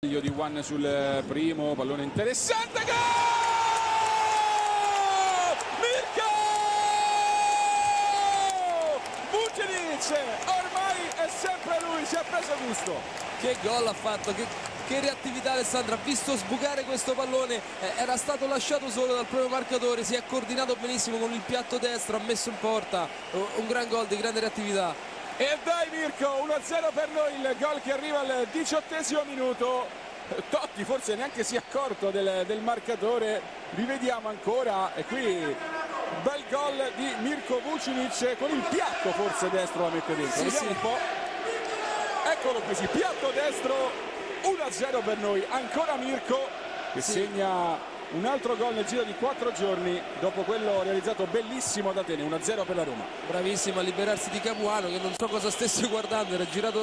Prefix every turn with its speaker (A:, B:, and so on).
A: Taglio di Juan sul primo, pallone interessante, gol! Mirko! Vucinic, ormai è sempre lui, si è preso gusto.
B: Che gol ha fatto, che, che reattività Alessandra, ha visto sbucare questo pallone, eh, era stato lasciato solo dal proprio marcatore, si è coordinato benissimo con il piatto destro, ha messo in porta, un gran gol di grande reattività.
A: E dai Mirko, 1-0 per noi, il gol che arriva al diciottesimo minuto. Totti forse neanche si è accorto del, del marcatore, rivediamo ancora e qui bel gol di Mirko Vucinic con il piatto forse destro la mette dentro.
B: Sì, sì.
A: un po'. Eccolo qui, sì, piatto destro 1-0 per noi, ancora Mirko che
B: Sì.
A: segna un altro gol nel giro di quattro giorni dopo quello realizzato bellissimo ad Atene, 1-0 per la Roma.
B: Bravissimo a liberarsi di Capuano che non so cosa stesse guardando, era girato